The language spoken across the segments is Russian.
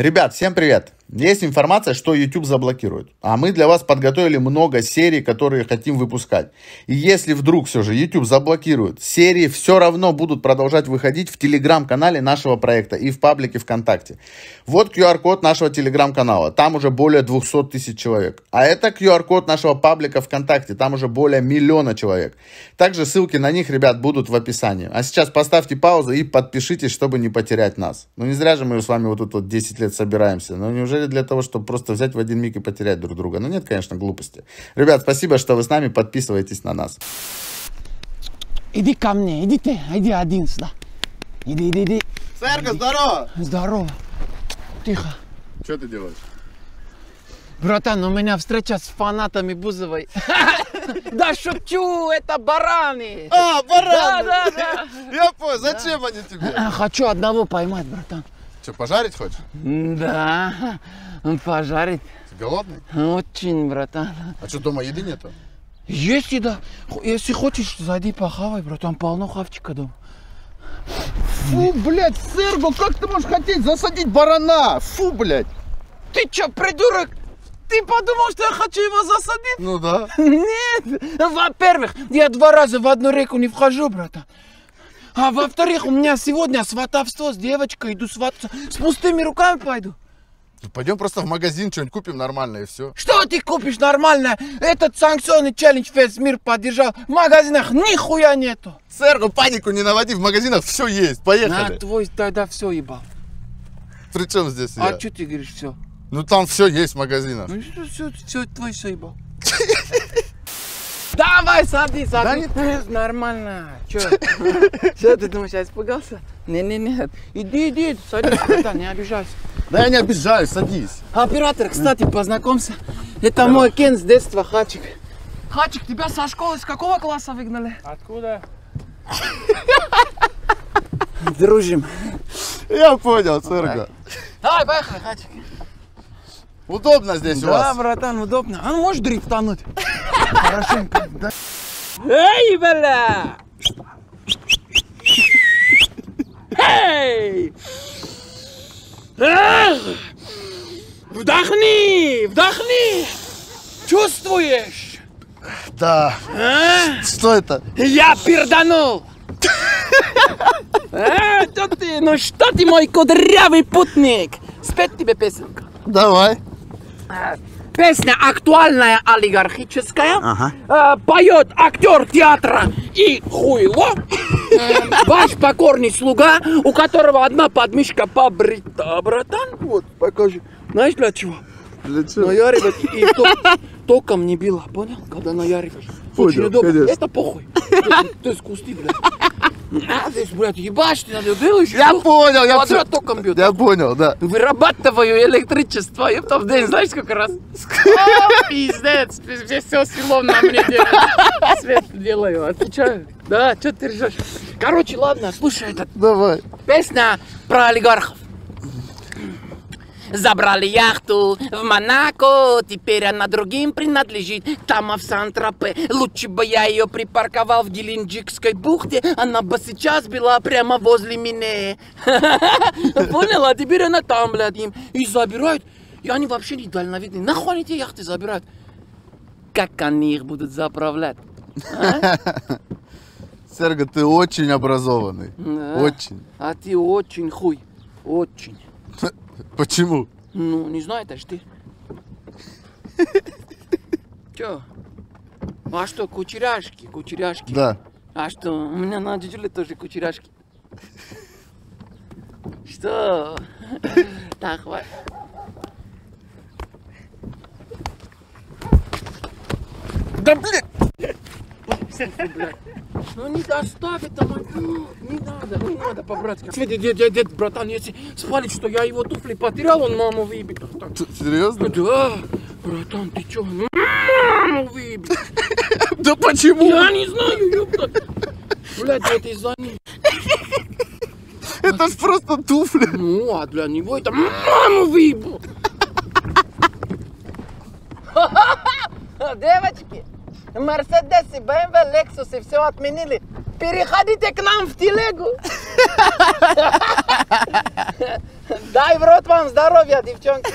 Ребят, всем привет! Есть информация, что YouTube заблокирует. А мы для вас подготовили много серий, которые хотим выпускать. И если вдруг все же YouTube заблокирует, серии все равно будут продолжать выходить в телеграм-канале нашего проекта и в паблике ВКонтакте. Вот QR-код нашего телеграм-канала. Там уже более 200 тысяч человек. А это QR-код нашего паблика ВКонтакте. Там уже более миллиона человек. Также ссылки на них, ребят, будут в описании. А сейчас поставьте паузу и подпишитесь, чтобы не потерять нас. Ну не зря же мы с вами вот тут вот 10 лет собираемся. Ну неужели для того, чтобы просто взять в один миг и потерять друг друга. Ну нет, конечно, глупости. Ребят, спасибо, что вы с нами, подписывайтесь на нас. Иди ко мне, иди ты, иди один сюда. Иди, иди, иди. Серго, здорово! Здорово. Тихо. Что ты делаешь? Братан, у меня встреча с фанатами Бузовой. Да шучу, это бараны. А, баран! Да, да, да. Я понял, зачем они тебе? Хочу одного поймать, братан. Что, пожарить хочешь? Да, пожарить. Ты голодный? Очень, братан. А что, дома еды нету? Есть еда. Если хочешь, зайди похавай, братан. Полно хавчика дома. Фу, блядь, Серго, как ты можешь хотеть засадить барана? Фу, блядь. Ты чё, придурок? Ты подумал, что я хочу его засадить? Ну да. Нет. Во-первых, я два раза в одну реку не вхожу, братан. А во-вторых, у меня сегодня сватовство с девочкой, иду свататься. С пустыми руками пойду. Пойдем просто в магазин что-нибудь купим нормальное и все. Что ты купишь нормально? Этот санкционный челлендж весь мир поддержал. В магазинах нихуя нету. Серго, панику не наводи, в магазинах все есть. На Поехали. твой тогда все ебал. При чем здесь А я? что ты говоришь все? Ну там все есть в магазинах. Ну что, все, все твой все ебал. Давай, садись, садись. Нормально. Че? Что ты думаешь, я испугался? Не-не-не. Иди, иди, садись, братан, не обижайся. Да я не обижаюсь, садись. Оператор, кстати, познакомься. Это мой Кен с детства, Хачик. Хачик, тебя со школы с какого класса выгнали? Откуда? Дружим. Я понял, Серго. Давай, поехали, Хачик. Удобно здесь у Да, вас. братан, удобно. А ну можешь дрифтануть? Хорошенько. Да. Эй, бля! Эй! Вдохни! Вдохни! Чувствуешь? Да. А? Что это? Я перданул! А, что ты? Ну что ты, мой кудрявый путник? Спеть тебе песенку. Давай. Песня актуальная, олигархическая. Ага. Э, поет актер театра и хуйло. Ваш покорный слуга, у которого одна подмышка побрита, братан. Вот, покажи. Знаешь для чего? Для чего? Наяривать и ток- током не било, понял? Когда наяриваешь. Очень Понял, удобно. конечно. Это похуй. То есть- То есть кусты, блядь. А, здесь, блядь, ебашь, ты надо еще. Я понял, я током бьет. Я понял, да. Вырабатываю электричество, ёпта, в день, знаешь, сколько раз? Пиздец, здесь все село на мне делает. Свет делаю, отвечаю. Да, что ты ржешь? Короче, ладно, слушай, этот Давай. песня про олигархов. Забрали яхту в Монако, теперь она другим принадлежит. Там в Сан-Тропе. Лучше бы я ее припарковал в Геленджикской бухте, она бы сейчас была прямо возле меня. Поняла? Теперь она там, блядь, им. И забирают. И они вообще не дальновидные. Нахуй они эти яхты забирают? Как они их будут заправлять? Серго, ты очень образованный. Очень. А ты очень хуй. Очень. Почему? Ну, не знаю, это ж ты. Чё? А что, кучеряшки, кучеряшки? Да. А что, у меня на дедуле тоже кучеряшки. Что? Так, хватит. Да блин! Ну не доставь это, мать. Не надо, не надо по-братски. Дед, дед, дед, дед, братан, если спалит, что я его туфли потерял, он маму выебет. Так. Серьезно? Да, братан, ты чё? Маму выебет. Да почему? Я не знаю, ёпта. Блядь, это из-за них. Это ж просто туфли. Ну, а для него это маму выебу. Девочки, Мерседесы, БМВ, Лексусы все отменили. Переходите к нам в телегу. Дай в рот вам здоровья, девчонки.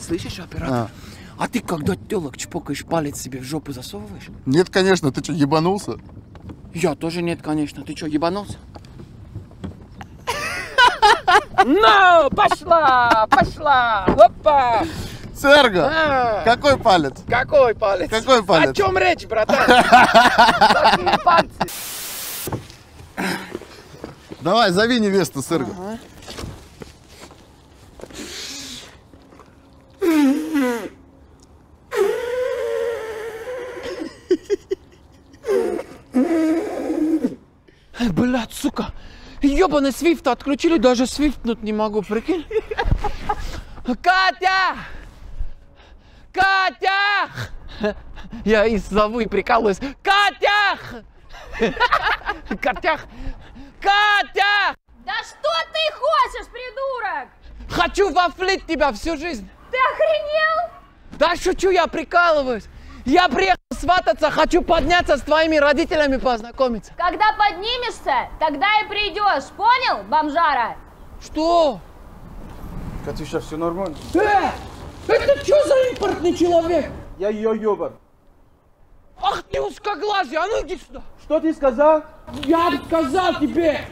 Слышишь, оператор? А ты когда телок чпокаешь, палец себе в жопу засовываешь? Нет, конечно, ты что, ебанулся? Я тоже нет, конечно. Ты что, ебанулся? Ну, пошла, пошла, опа. Серго, А, какой палец? Какой палец? Какой палец? О чем речь, братан? Какие пальцы? Давай, зови невесту, Серго. Блядь, сука. Ебаный свифт отключили, даже свифтнуть не могу, прикинь. Катя! Катя! Я и зову и прикалываюсь. Катя! Катя! Катя! Да что ты хочешь, придурок? Хочу вафлить тебя всю жизнь. Ты охренел? Да шучу, я прикалываюсь. Я приехал свататься, хочу подняться с твоими родителями познакомиться. Когда поднимешься, тогда и придешь, понял, бомжара? Что? Катюша, все нормально? Э, это что за импортный человек? Я ее ебан. Ах ты узкоглазый, а ну иди сюда. Что ты сказал? Я сказал тебе.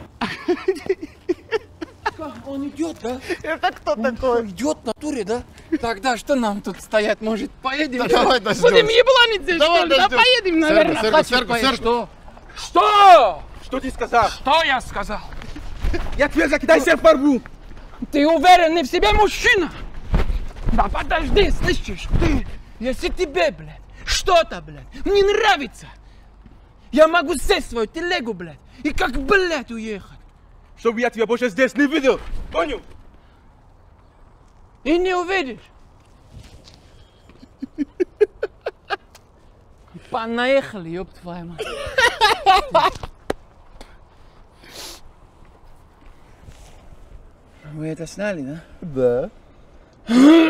Он идет, да? Это кто Он что, идет в натуре, да? Тогда что нам тут стоять? Может, поедем? Да давай дождемся. Будем ебланить здесь, Давай что ли? Да поедем, наверное. Серго, поехать. Серго. Что? Что? Что ты сказал? Что я сказал? Я тебе закидай себя в порву. Ты уверенный в себе мужчина? Да подожди, слышишь? Ты, если тебе, блядь, что-то, блядь, не нравится, я могу сесть в свою телегу, блядь, и как, блядь, уехать. Чтобы я тебя больше здесь не видел. Понял? И не увидишь. Понаехали, ёб твою мать. Вы это сняли, да? Да.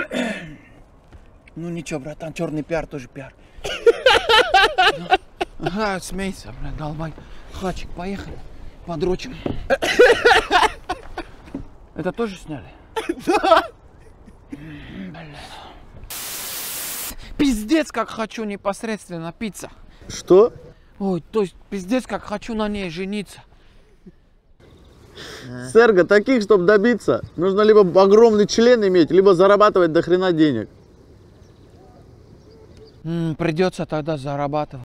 Ну ничего, братан, черный пиар тоже пиар. Ага, смейся, блядь, долбай. Хачик, поехали. Подрочим. Это тоже сняли? Да. Пиздец, как хочу непосредственно пицца. Что? Ой, то есть пиздец, как хочу на ней жениться. Серго, таких, чтобы добиться, нужно либо огромный член иметь, либо зарабатывать до хрена денег. Придется тогда зарабатывать.